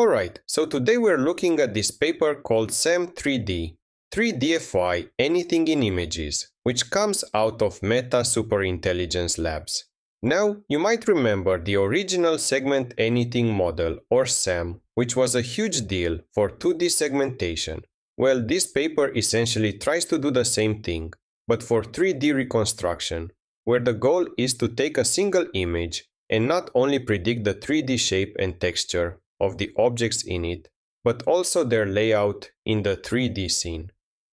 Alright, so today we're looking at this paper called SAM3D, 3DFY Anything in Images, which comes out of Meta Superintelligence Labs. Now, you might remember the original Segment Anything model, or SAM, which was a huge deal for 2D segmentation. Well, this paper essentially tries to do the same thing, but for 3D reconstruction, where the goal is to take a single image and not only predict the 3D shape and texture of the objects in it, but also their layout in the 3D scene.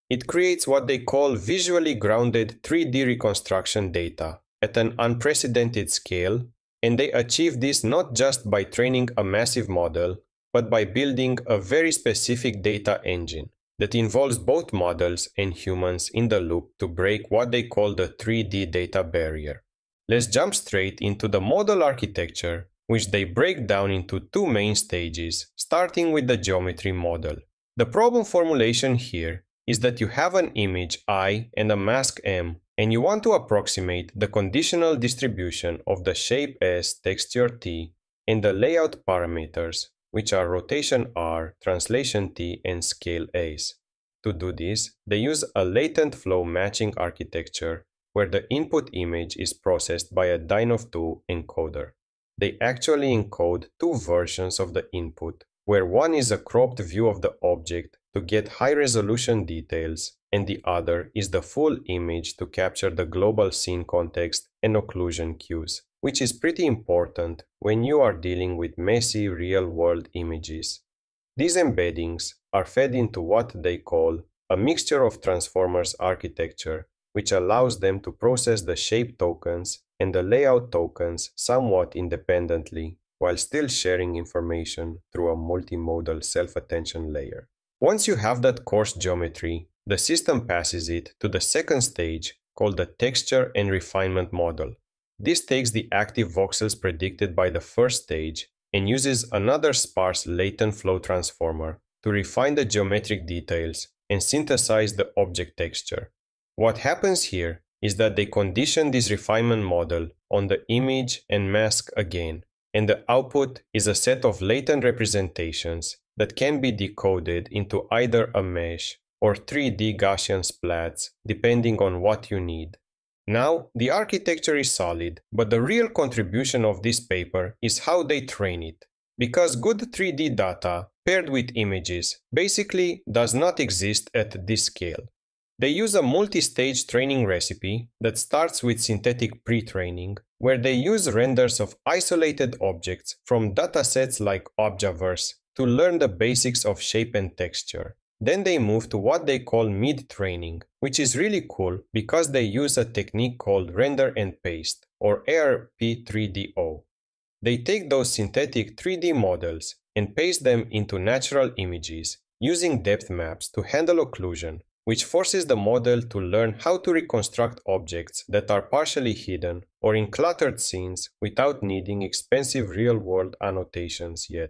It creates what they call visually grounded 3D reconstruction data at an unprecedented scale, and they achieve this not just by training a massive model, but by building a very specific data engine that involves both models and humans in the loop to break what they call the 3D data barrier. Let's jump straight into the model architecture, which they break down into two main stages, starting with the geometry model. The problem formulation here is that you have an image I and a mask M, and you want to approximate the conditional distribution of the shape S, texture T, and the layout parameters which are rotation R, translation T, and scale S. To do this, they use a latent flow matching architecture where the input image is processed by a DINOv2 encoder. They actually encode two versions of the input, where one is a cropped view of the object to get high resolution details, and the other is the full image to capture the global scene context and occlusion cues which is pretty important when you are dealing with messy real-world images. These embeddings are fed into what they call a mixture of transformers architecture, which allows them to process the shape tokens and the layout tokens somewhat independently while still sharing information through a multimodal self-attention layer. Once you have that coarse geometry, the system passes it to the second stage called the texture and refinement model, this takes the active voxels predicted by the first stage and uses another sparse latent flow transformer to refine the geometric details and synthesize the object texture. What happens here is that they condition this refinement model on the image and mask again, and the output is a set of latent representations that can be decoded into either a mesh or 3D Gaussian splats depending on what you need. Now, the architecture is solid, but the real contribution of this paper is how they train it. Because good 3D data paired with images basically does not exist at this scale. They use a multi-stage training recipe that starts with synthetic pre-training, where they use renders of isolated objects from datasets like Objaverse to learn the basics of shape and texture. Then they move to what they call mid-training, which is really cool because they use a technique called render and paste, or RP3DO. They take those synthetic 3D models and paste them into natural images using depth maps to handle occlusion, which forces the model to learn how to reconstruct objects that are partially hidden or in cluttered scenes without needing expensive real-world annotations yet.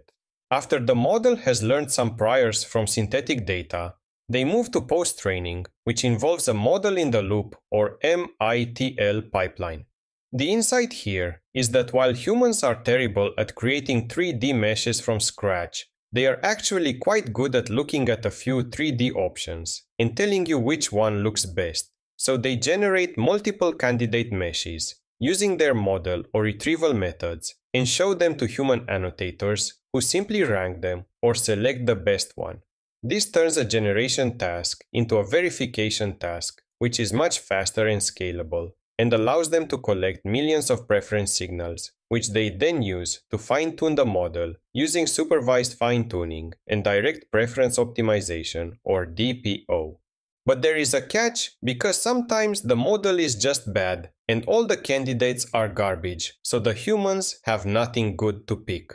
After the model has learned some priors from synthetic data, they move to post-training, which involves a model in the loop or MITL pipeline. The insight here is that while humans are terrible at creating 3D meshes from scratch, they are actually quite good at looking at a few 3D options and telling you which one looks best. So they generate multiple candidate meshes using their model or retrieval methods and show them to human annotators who simply rank them or select the best one. This turns a generation task into a verification task, which is much faster and scalable, and allows them to collect millions of preference signals, which they then use to fine tune the model using supervised fine tuning and direct preference optimization, or DPO. But there is a catch because sometimes the model is just bad and all the candidates are garbage, so the humans have nothing good to pick.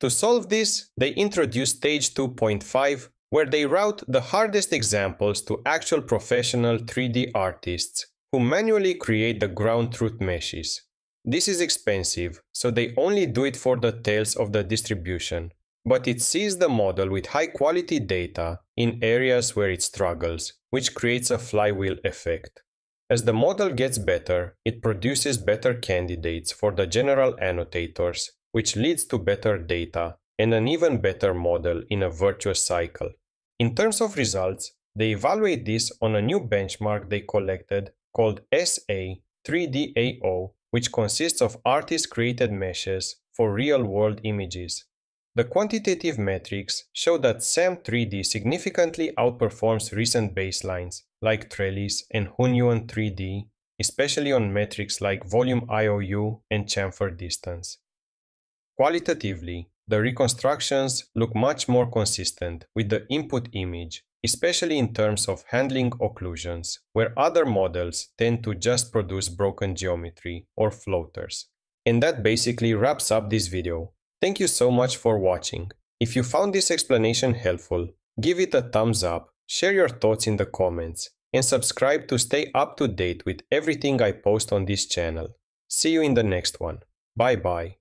To solve this, they introduce stage 2.5 where they route the hardest examples to actual professional 3D artists who manually create the ground truth meshes. This is expensive, so they only do it for the tails of the distribution, but it sees the model with high quality data in areas where it struggles, which creates a flywheel effect. As the model gets better, it produces better candidates for the general annotators which leads to better data and an even better model in a virtuous cycle. In terms of results, they evaluate this on a new benchmark they collected called SA3DAO, which consists of artist-created meshes for real-world images. The quantitative metrics show that SAM3D significantly outperforms recent baselines like Trellis and Hunyuan 3D, especially on metrics like volume IOU and chamfer distance. Qualitatively, the reconstructions look much more consistent with the input image, especially in terms of handling occlusions, where other models tend to just produce broken geometry or floaters. And that basically wraps up this video. Thank you so much for watching. If you found this explanation helpful, give it a thumbs up, share your thoughts in the comments, and subscribe to stay up to date with everything I post on this channel. See you in the next one. Bye bye.